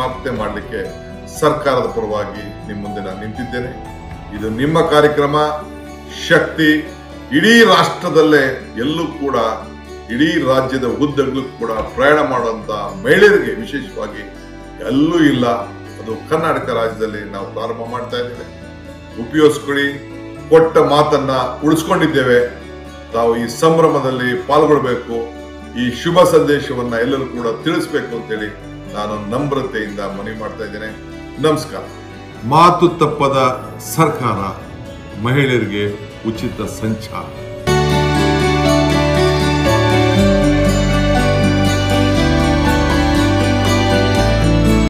ಸಮಾಪ್ತಿ ಮಾಡಲಿಕ್ಕೆ ಸರ್ಕಾರದ ಪರವಾಗಿ ನಿಮ್ಮ ಮುಂದೆ ನಾನು ನಿಂತಿದ್ದೇನೆ. ಇದು ನಿಮ್ಮ ಕಾರ್ಯಕ್ರಮ. ಶಕ್ತಿ ಇಡೀ ರಾಷ್ಟ್ರದಲ್ಲೇ ಎಲ್ಲೂ ಕೂಡ ಇಡೀ ರಾಜ್ಯದ ಉದ್ದಗಲೂ ಕೂಡ ಪ್ರಯಾಣ ಮಾಡುವಂತ ಮಹಿಳೆಯರಿಗೆ ವಿಶೇಷವಾಗಿ ಎಲ್ಲೂ ಇಲ್ಲ. ಅದು ಕರ್ನಾಟಕ ರಾಜ್ಯದಲ್ಲಿ ನಾವು ಪ್ರಾರಂಭ ಮಾಡ್ತಾ ಇದ್ದೇವೆ. ಉಪಯೋಗಿಸ್ಕೊಳ್ಳಿ. ಕೊಟ್ಟ ಮಾತನ್ನ ಉಳಿಸ್ಕೊಂಡಿದ್ದೇವೆ. ತಾವು ಈ ಸಂಭ್ರಮದಲ್ಲಿ ಪಾಲ್ಗೊಳ್ಬೇಕು. ಈ ಶುಭ ಸಂದೇಶವನ್ನ ಎಲ್ಲರೂ ಕೂಡ ತಿಳಿಸ್ಬೇಕು ಅಂತೇಳಿ ನಾನು ನಮ್ರತೆಯಿಂದ ಮನವಿ ಮಾಡ್ತಾ ಇದ್ದೇನೆ. ನಮಸ್ಕಾರ. ಮಾತು ತಪ್ಪದ ಸರ್ಕಾರ ಮಹಿಳೆಯರಿಗೆ ಉಚಿತ ಸಂಚಾರ.